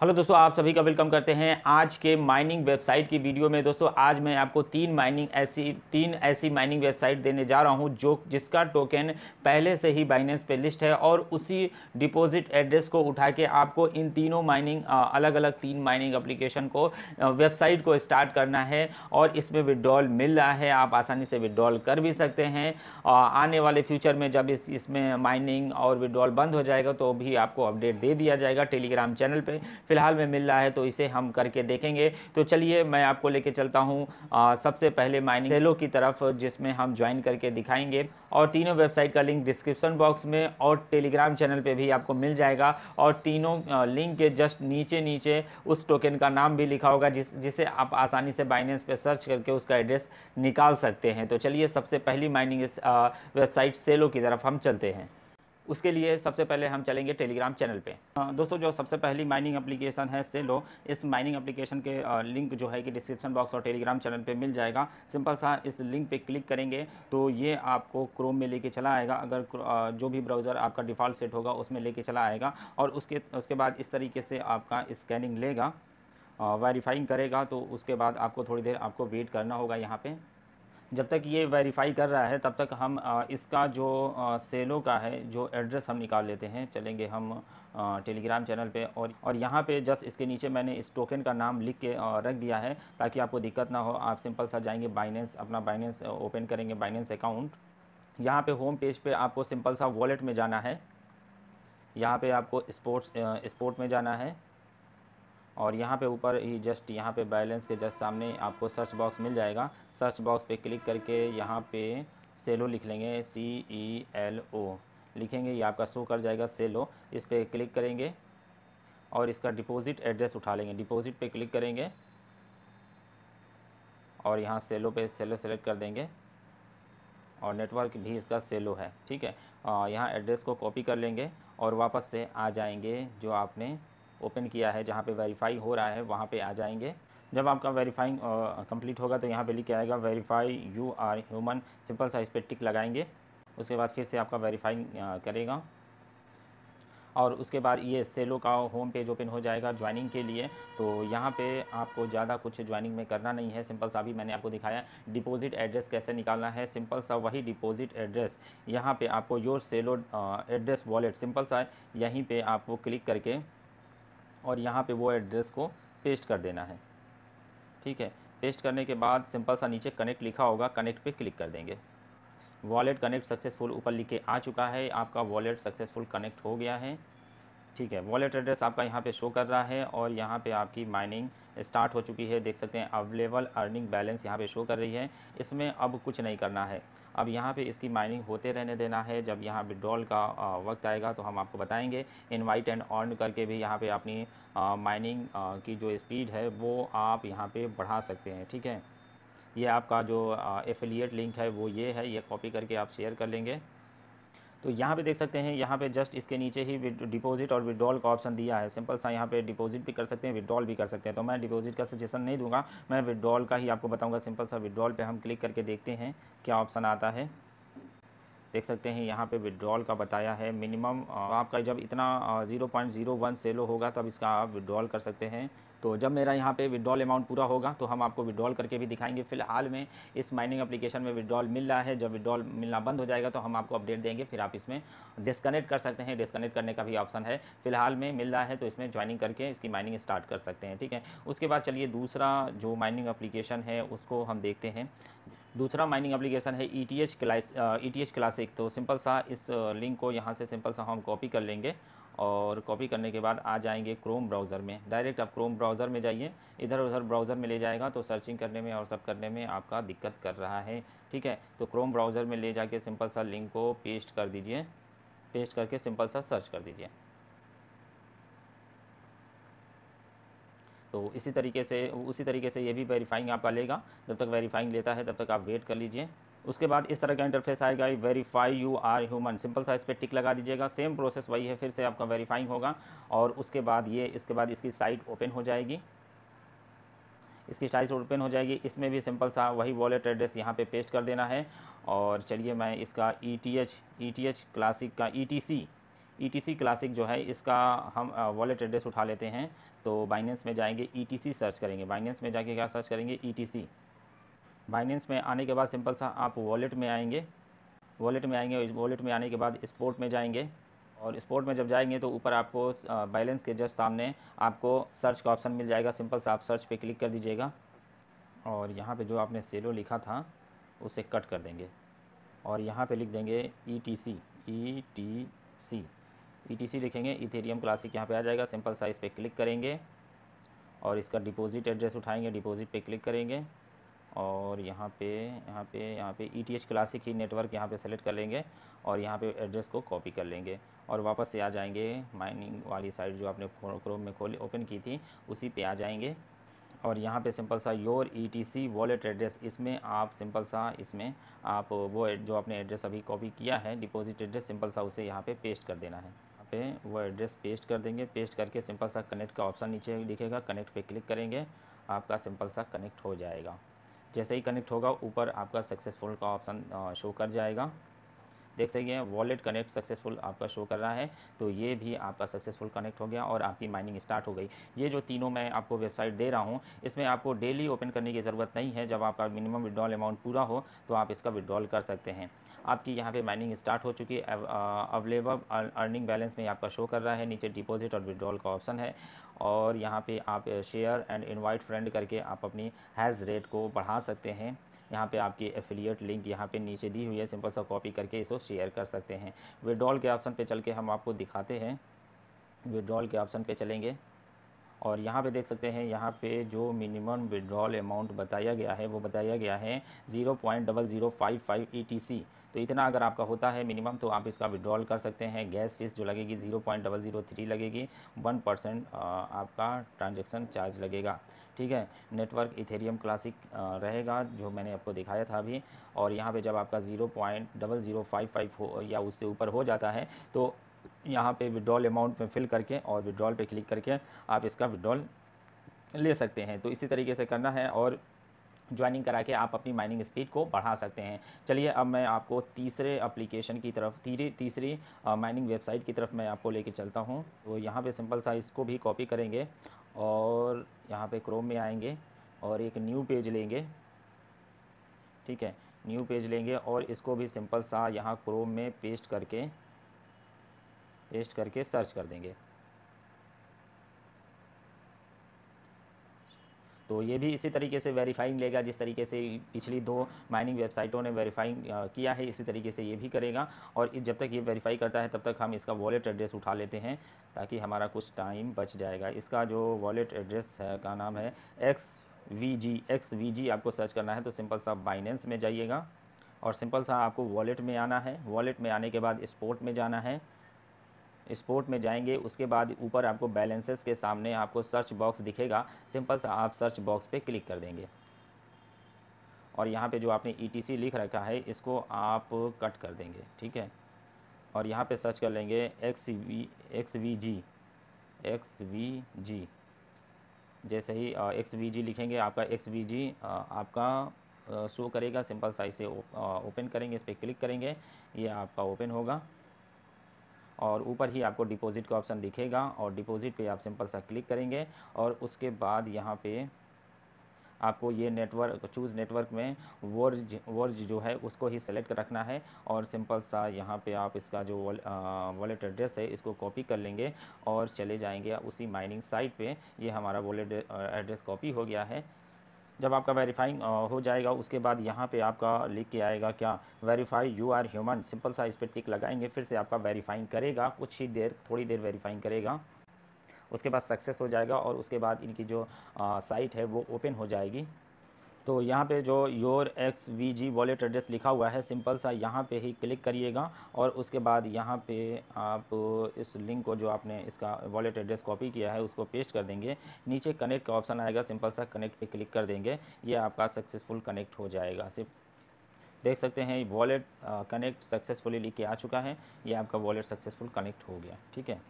Hello दोस्तों, आप सभी का वेलकम करते हैं आज के माइनिंग वेबसाइट की वीडियो में। दोस्तों, आज मैं आपको तीन माइनिंग ऐसी, तीन ऐसी माइनिंग वेबसाइट देने जा रहा हूँ जो जिसका टोकन पहले से ही बाइनेंस पे लिस्ट है और उसी डिपॉजिट एड्रेस को उठा के आपको इन तीनों माइनिंग अलग अलग तीन माइनिंग अप्लीकेशन को वेबसाइट को स्टार्ट करना है और इसमें विड्रॉल मिल रहा है। आप आसानी से विड्रॉल कर भी सकते हैं। आने वाले फ्यूचर में जब इस, इसमें माइनिंग और विड्रॉल बंद हो जाएगा तो भी आपको अपडेट दे दिया जाएगा टेलीग्राम चैनल पर फ़िलहाल में मिल रहा है तो इसे हम करके देखेंगे। तो चलिए, मैं आपको लेके चलता हूँ सबसे पहले माइनिंग सेलो की तरफ़, जिसमें हम ज्वाइन करके दिखाएँगे। और तीनों वेबसाइट का लिंक डिस्क्रिप्शन बॉक्स में और टेलीग्राम चैनल पे भी आपको मिल जाएगा। और तीनों लिंक के जस्ट नीचे नीचे उस टोकन का नाम भी लिखा होगा, जिस, जिसे आप आसानी से बाइनेंस पे सर्च करके उसका एड्रेस निकाल सकते हैं। तो चलिए, सबसे पहली माइनिंग वेबसाइट सेलो की तरफ़ हम चलते हैं। उसके लिए सबसे पहले हम चलेंगे टेलीग्राम चैनल पे। दोस्तों, जो सबसे पहली माइनिंग एप्लीकेशन है सेलो इस माइनिंग एप्लीकेशन के लिंक जो है कि डिस्क्रिप्शन बॉक्स और टेलीग्राम चैनल पे मिल जाएगा। सिंपल सा इस लिंक पे क्लिक करेंगे तो ये आपको क्रोम में लेके चला आएगा। अगर जो भी ब्राउज़र आपका डिफ़ॉल्ट सेट होगा, उसमें लेके चला आएगा और उसके उसके बाद इस तरीके से आपका स्कैनिंग लेगा वेरीफाइंग करेगा तो उसके बाद आपको थोड़ी देर आपको वेट करना होगा यहाँ पर जब तक ये वेरीफाई कर रहा है, तब तक हम इसका जो सेलो का है, जो एड्रेस हम निकाल लेते हैं, चलेंगे हम टेलीग्राम चैनल पे और और यहाँ पे जस्ट इसके नीचे मैंने इस टोकन का नाम लिख के रख दिया है ताकि आपको दिक्कत ना हो। आप सिंपल सा जाएँगे बाइनेंस अपना बाइनेंस ओपन करेंगे बाइनेंस अकाउंट यहाँ पे होम पेज पे आपको सिंपल सा वॉलेट में जाना है। यहाँ पे आपको स्पोर्ट्स स्पोर्ट में जाना है। और यहाँ पे ऊपर ही जस्ट यहाँ पे बैलेंस के जस्ट सामने आपको सर्च बॉक्स मिल जाएगा। सर्च बॉक्स पे क्लिक करके यहाँ पे सेलो लिख लेंगे सी ई एल ओ लिखेंगे, ये आपका शो कर जाएगा सेलो। इस पर क्लिक करेंगे और इसका डिपॉजिट एड्रेस उठा लेंगे। डिपॉजिट पे क्लिक करेंगे और यहाँ सेलो पे सेलो सेलेक्ट कर देंगे और नेटवर्क भी इसका सेलो है, ठीक है? यहाँ एड्रेस को कॉपी कर लेंगे और वापस से आ जाएँगे जो आपने ओपन किया है, जहाँ पे वेरीफाई हो रहा है, वहाँ पे आ जाएँगे। जब आपका वेरीफाइंग कंप्लीट होगा तो यहाँ पे लिख आएगा verify you are human simple सा इस पर टिक लगाएँगे। उसके बाद फिर से आपका वेरीफाइंग करेगा। और उसके बाद ये सेलो का होम पेज ओपन हो जाएगा ज्वाइनिंग के लिए। तो यहाँ पे आपको ज़्यादा कुछ ज्वाइनिंग में करना नहीं है। सिंपल सा भी मैंने आपको दिखाया। डिपॉजिट एड्रेस कैसे निकालना है? सिंपल सा वही डिपॉजिट एड्रेस यहाँ पे आपको your Celo address wallet simple सा यहीं पे आपको क्लिक करके और यहाँ पे वो एड्रेस को पेस्ट कर देना है। ठीक है? पेस्ट करने के बाद सिंपल सा नीचे कनेक्ट लिखा होगा कनेक्ट पे क्लिक कर देंगे। वॉलेट कनेक्ट सक्सेसफुल ऊपर लिख के आ चुका है, आपका वॉलेट सक्सेसफुल कनेक्ट हो गया है। ठीक है वॉलेट एड्रेस आपका यहाँ पे शो कर रहा है और यहाँ पे आपकी माइनिंग स्टार्ट हो चुकी है। देख सकते हैं अवेलेबल अर्निंग बैलेंस यहाँ पे शो कर रही है। इसमें अब कुछ नहीं करना है। अब यहाँ पे इसकी माइनिंग होते रहने देना है। जब यहाँ विड्रॉल का वक्त आएगा तो हम आपको बताएँगे। इनवाइट एंड ऑन करके भी यहाँ पे अपनी माइनिंग की जो स्पीड है, वो आप यहाँ पे बढ़ा सकते हैं। ठीक है? ये आपका जो एफिलिएट लिंक है, वो ये है। ये कॉपी करके आप शेयर कर लेंगे। तो यहाँ पे देख सकते हैं, यहाँ पे जस्ट इसके नीचे ही डिपॉजिट और विड्रॉल का ऑप्शन दिया है। सिंपल सा यहाँ पे डिपॉजिट भी कर सकते हैं विड्रॉल भी कर सकते हैं। तो मैं डिपॉजिट का सजेशन नहीं दूँगा, मैं विड्रॉल का ही आपको बताऊँगा। सिंपल सा विड्रॉल पे हम क्लिक करके देखते हैं, क्या ऑप्शन आता है। देख सकते हैं, यहाँ पे विड्रॉल का बताया है। मिनिमम आपका जब इतना zero point zero one Celo होगा, तब इसका आप विड्रॉल कर सकते हैं। तो जब मेरा यहाँ पे विड्रॉल अमाउंट पूरा होगा तो हम आपको विड्रॉल करके भी दिखाएँगे। फ़िलहाल में इस माइनिंग एप्लीकेशन में विड्रॉल मिल रहा है। जब विड्रॉल मिलना बंद हो जाएगा तो हम आपको अपडेट देंगे, फिर आप इसमें डिस्कनेक्ट कर सकते हैं। डिस्कनेक्ट करने का भी ऑप्शन है। फ़िलहाल में मिल रहा है तो इसमें ज्वाइनिंग करके इसकी माइनिंग स्टार्ट कर सकते हैं, ठीक है? उसके बाद चलिए दूसरा जो माइनिंग अप्लीकेशन है, उसको हम देखते हैं। दूसरा माइनिंग एप्लीकेशन है E T H class E T H classic. तो सिंपल सा इस लिंक को यहाँ से सिंपल सा हम कॉपी कर लेंगे और कॉपी करने के बाद आ जाएँगे क्रोम ब्राउज़र में। डायरेक्ट आप क्रोम ब्राउज़र में जाइए, इधर उधर ब्राउज़र में ले जाएगा तो सर्चिंग करने में और सब करने में आपका दिक्कत कर रहा है, ठीक है? तो क्रोम ब्राउज़र में ले जाके सिंपल सा लिंक को पेस्ट कर दीजिए पेस्ट करके सिंपल सा सर्च कर दीजिए। तो इसी तरीके से, उसी तरीके से ये भी वेरीफाइंग आपका लेगा। जब तक वेरीफाइंग लेता है, तब तक आप वेट कर लीजिए। उसके बाद इस तरह का इंटरफेस आएगा verify you are human simple सा इस पर टिक लगा दीजिएगा। सेम प्रोसेस वही है, फिर से आपका वेरीफाइंग होगा। और उसके बाद ये, इसके बाद इसकी साइट ओपन हो जाएगी। इसकी साइट ओपन हो जाएगी। इसमें भी सिंपल सा वही वॉलेट एड्रेस यहाँ पे पेस्ट कर देना है। और चलिए मैं इसका E T H E T H classic का E T C E T classic जो है, इसका हम वॉलेट एड्रेस उठा लेते हैं। तो बाइनेंस में जाएँगे ई e सर्च करेंगे। बाइनेंस में जाके क्या सर्च करेंगे? ई टी बाइनेंस में आने के बाद सिंपल सा आप वॉलेट में आएँगे। वॉलेट में आएँगे वॉलेट में आने के बाद स्पोर्ट में जाएँगे। और स्पोर्ट में जब जाएँगे तो ऊपर आपको बैलेंस के जस्ट सामने आपको सर्च का ऑप्शन मिल जाएगा। सिंपल सा आप सर्च पे क्लिक कर दीजिएगा। और यहाँ पे जो आपने सेलो लिखा था, उसे कट कर देंगे। और यहाँ पे लिख देंगे E T C E T C E T C लिखेंगे इथेरियम क्लासिक यहाँ पे आ जाएगा सिंपल साइज़ पे क्लिक करेंगे और इसका डिपॉजिट एड्रेस उठाएँगे डिपॉजिट पे क्लिक करेंगे और यहाँ पे यहाँ पे यहाँ पे ई टी एच क्लासिक ही नेटवर्क यहाँ पे सेलेक्ट कर लेंगे और यहाँ पे एड्रेस को कॉपी कर लेंगे और वापस से आ जाएँगे माइनिंग वाली साइट जो आपने क्रोम में खोली ओपन की थी, उसी पे आ जाएँगे और यहाँ पे सिंपल सा your E T C wallet address इसमें आप सिंपल सा, इसमें आप वो जो आपने एड्रेस अभी कॉपी किया है डिपॉजिट एड्रेस सिंपल सा उसे यहाँ पे पेस्ट कर देना है। पे वो एड्रेस पेस्ट कर देंगे। पेस्ट करके सिंपल सा कनेक्ट का ऑप्शन नीचे दिखेगा। कनेक्ट पे क्लिक करेंगे, आपका सिंपल सा कनेक्ट हो जाएगा। जैसे ही कनेक्ट होगा, ऊपर आपका सक्सेसफुल का ऑप्शन शो कर जाएगा। देख सकते हैं, वॉलेट कनेक्ट सक्सेसफुल आपका शो कर रहा है तो ये भी आपका सक्सेसफुल कनेक्ट हो गया और आपकी माइनिंग स्टार्ट हो गई। ये जो तीनों मैं आपको वेबसाइट दे रहा हूँ, इसमें आपको डेली ओपन करने की ज़रूरत नहीं है। जब आपका मिनिमम विड्रॉल अमाउंट पूरा हो तो आप इसका विड्रॉल कर सकते हैं। आपकी यहाँ पे माइनिंग स्टार्ट हो चुकी है। अवेलेबल अर्निंग बैलेंस में आपका शो कर रहा है। नीचे डिपॉजिट और विड्रॉल का ऑप्शन है। और यहाँ पे आप शेयर एंड इनवाइट फ्रेंड करके आप अपनी हैज़ रेट को बढ़ा सकते हैं। यहाँ पे आपकी एफिलिएट लिंक यहाँ पे नीचे दी हुई है। सिंपल सा कॉपी करके इसको शेयर कर सकते हैं। विड्रॉल के ऑप्शन पे चल के हम आपको दिखाते हैं। विड्रॉल के ऑप्शन पे चलेंगे। और यहाँ पे देख सकते हैं, यहाँ पे जो मिनिमम विड्रॉल अमाउंट बताया गया है, वो बताया गया है zero point double zero five five E T C तो इतना अगर आपका होता है मिनिमम तो आप इसका विड्रॉल कर सकते हैं। गैस फ़ीस जो लगेगी zero point double zero three लगेगी। वन परसेंट आपका ट्रांजेक्शन चार्ज लगेगा। ठीक है? नेटवर्क इथेरियम क्लासिक रहेगा, जो मैंने आपको दिखाया था अभी। और यहाँ पे जब आपका zero point double zero five five हो, या उससे ऊपर हो जाता है तो यहाँ पे विड्रॉल अमाउंट में फिल करके और विड्रॉल पे क्लिक करके आप इसका विड्रॉल ले सकते हैं। तो इसी तरीके से करना है और ज्वाइनिंग करा के आप अपनी माइनिंग स्पीड को बढ़ा सकते हैं। चलिए अब मैं आपको तीसरे एप्लीकेशन की तरफ़ तीसरी तीसरी माइनिंग वेबसाइट की तरफ़ मैं आपको लेके चलता हूँ। तो यहाँ पे सिंपल सा इसको भी कॉपी करेंगे और यहाँ पे क्रोम में आएँगे और एक न्यू पेज लेंगे। ठीक है न्यू पेज लेंगे और इसको भी सिंपल सा यहाँ क्रोम में पेस्ट करके पेस्ट करके सर्च कर देंगे। तो ये भी इसी तरीके से वेरीफाइंग लेगा, जिस तरीके से पिछली दो माइनिंग वेबसाइटों ने वेरीफाइंग किया है, इसी तरीके से ये भी करेगा। और जब तक ये वेरीफाई करता है, तब तक हम इसका वॉलेट एड्रेस उठा लेते हैं, ताकि हमारा कुछ टाइम बच जाएगा। इसका जो वॉलेट एड्रेस है, का नाम है X V G X V G आपको सर्च करना है तो सिंपल सा बाइनेंस में जाइएगा। और सिंपल सा आपको वॉलेट में आना है। वॉलेट में आने के बाद स्पोर्ट में जाना है। स्पोर्ट में जाएँगे, उसके बाद ऊपर आपको बैलेंसेस के सामने आपको सर्च बॉक्स दिखेगा। सिंपल सा आप सर्च बॉक्स पे क्लिक कर देंगे। और यहाँ पे जो आपने ई e लिख रखा है, इसको आप कट कर देंगे, ठीक है? और यहाँ पे सर्च कर लेंगे X V X V G X V G जैसे ही एक्स वी जी लिखेंगे, आपका एक्स वी जी आपका शो करेगा। सिंपल साइज़ से ओपन करेंगे, इस पर क्लिक करेंगे, ये आपका ओपन होगा। और ऊपर ही आपको डिपॉजिट का ऑप्शन दिखेगा और डिपॉजिट पे आप सिंपल सा क्लिक करेंगे और उसके बाद यहाँ पे आपको ये नेटवर्क चूज़ नेटवर्क में वर्ज वर्ज जो है उसको ही सेलेक्ट रखना है और सिंपल सा यहाँ पे आप इसका जो वॉलेट एड्रेस है इसको कॉपी कर लेंगे और चले जाएँगे उसी माइनिंग साइट पे। ये हमारा वॉलेट एड्रेस कॉपी हो गया है। जब आपका वेरीफाइंग हो जाएगा, उसके बाद यहाँ पे आपका लिख के आएगा क्या? Verify you are human simple सा इस पर टिक लगाएँगे, फिर से आपका वेरीफाइंग करेगा। कुछ ही देर, थोड़ी देर वेरीफाइंग करेगा। उसके बाद सक्सेस हो जाएगा और उसके बाद इनकी जो साइट है, वो ओपन हो जाएगी। तो यहाँ पे जो your X V G wallet address लिखा हुआ है सिंपल सा यहाँ पे ही क्लिक करिएगा और उसके बाद यहाँ पे आप इस लिंक को जो आपने इसका वॉलेट एड्रेस कॉपी किया है, उसको पेस्ट कर देंगे। नीचे कनेक्ट का ऑप्शन आएगा सिंपल सा कनेक्ट पे क्लिक कर देंगे। ये आपका सक्सेसफुल कनेक्ट हो जाएगा। सिर्फ़ देख सकते हैं वॉलेट कनेक्ट सक्सेसफुली लिख के आ चुका है। ये आपका वॉलेट सक्सेसफुल कनेक्ट हो गया। ठीक है?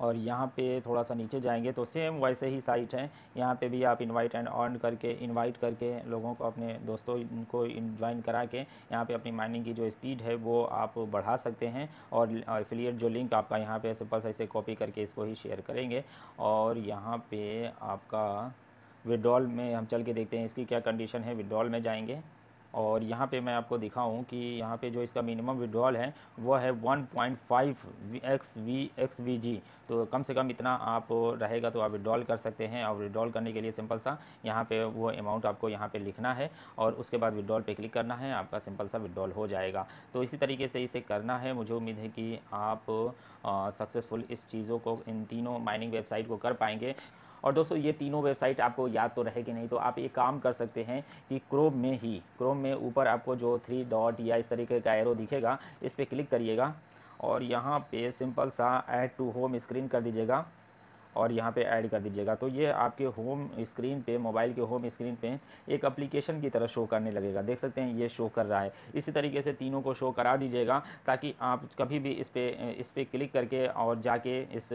और यहाँ पे थोड़ा सा नीचे जाएँगे तो सेम वैसे ही साइट है। यहाँ पे भी आप इनवाइट एंड ऑन करके इनवाइट करके लोगों को अपने दोस्तों को ज्वाइन करा के यहाँ पे अपनी माइनिंग की जो स्पीड है वो आप बढ़ा सकते हैं और एफिलिएट जो लिंक आपका यहाँ पे सिंपल ऐसे कॉपी करके इसको ही शेयर करेंगे। और यहाँ पे आपका विड्रॉल में हम चल के देखते हैं इसकी क्या कंडीशन है विड्रॉल में जाएँगे। और यहाँ पे मैं आपको दिखाऊँ कि यहाँ पे जो इसका मिनिमम विड्रॉल है, वो है 1.5 X V X V G तो कम से कम इतना आप रहेगा तो आप विड्रॉल कर सकते हैं और विड्रॉल करने के लिए सिंपल सा यहाँ पे वो अमाउंट आपको यहाँ पे लिखना है और उसके बाद विड्रॉल पे क्लिक करना है, आपका सिंपल सा विड्रॉल हो जाएगा। तो इसी तरीके से इसे करना है। मुझे उम्मीद है कि आप सक्सेसफुल इस चीज़ों को इन तीनों माइनिंग वेबसाइट को कर पाएँगे। और दोस्तों, ये तीनों वेबसाइट आपको याद तो रहेगी नहीं तो आप एक काम कर सकते हैं कि क्रोम में ही क्रोम में ऊपर आपको जो थ्री डॉट या इस तरीके का एरो दिखेगा, इस पर क्लिक करिएगा और यहाँ पे सिंपल सा ऐड टू होम स्क्रीन कर दीजिएगा और यहाँ पे ऐड कर दीजिएगा। तो ये आपके होम स्क्रीन पे मोबाइल के होम स्क्रीन पे एक एप्लीकेशन की तरह शो करने लगेगा। देख सकते हैं, ये शो कर रहा है। इसी तरीके से तीनों को शो करा दीजिएगा ताकि आप कभी भी इस पर इस पर क्लिक करके और जाके इस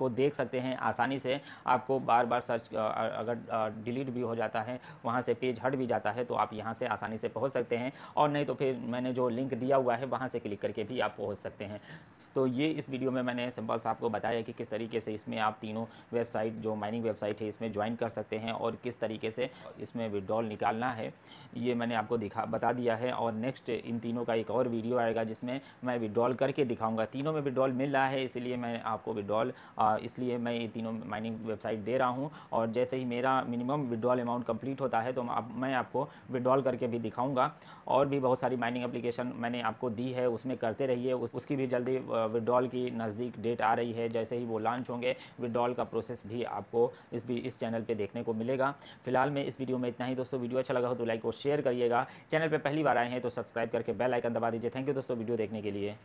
को देख सकते हैं आसानी से। आपको बार बार सर्च अगर डिलीट भी हो जाता है, वहाँ से पेज हट भी जाता है तो आप यहाँ से आसानी से पहुँच सकते हैं। और नहीं तो फिर मैंने जो लिंक दिया हुआ है, वहाँ से क्लिक करके भी आप पहुँच सकते हैं। तो ये इस वीडियो में मैंने सिंपल सा आपको बताया कि किस तरीके से इसमें आप तीनों वेबसाइट, जो माइनिंग वेबसाइट है, इसमें ज्वाइन कर सकते हैं और किस तरीके से इसमें विड्रॉल निकालना है, ये मैंने आपको दिखा, बता दिया है। और नेक्स्ट इन तीनों का एक और वीडियो आएगा, जिसमें मैं विड्रॉल करके दिखाऊँगा। तीनों में विड्रॉल मिल रहा है, इसलिए मैं आपको विड्रॉल इसलिए मैं ये तीनों माइनिंग वेबसाइट दे रहा हूँ। और जैसे ही मेरा मिनिमम विड्रॉल अमाउंट कंप्लीट होता है तो मैं आपको विड्रॉल करके भी दिखाऊँगा। और भी बहुत सारी माइनिंग एप्लीकेशन मैंने आपको दी है, उसमें करते रहिए उसकी भी जल्दी विड्रॉल की नज़दीक डेट आ रही है। जैसे ही वो लॉन्च होंगे विड्रॉल का प्रोसेस भी आपको इस भी इस चैनल पे देखने को मिलेगा। फ़िलहाल में इस वीडियो में इतना ही दोस्तों। वीडियो अच्छा लगा हो तो लाइक और शेयर करिएगा। चैनल पर पहली बार आए हैं तो सब्सक्राइब करके बेल आइकन दबा दीजिए। थैंक यू दोस्तों, वीडियो देखने के लिए।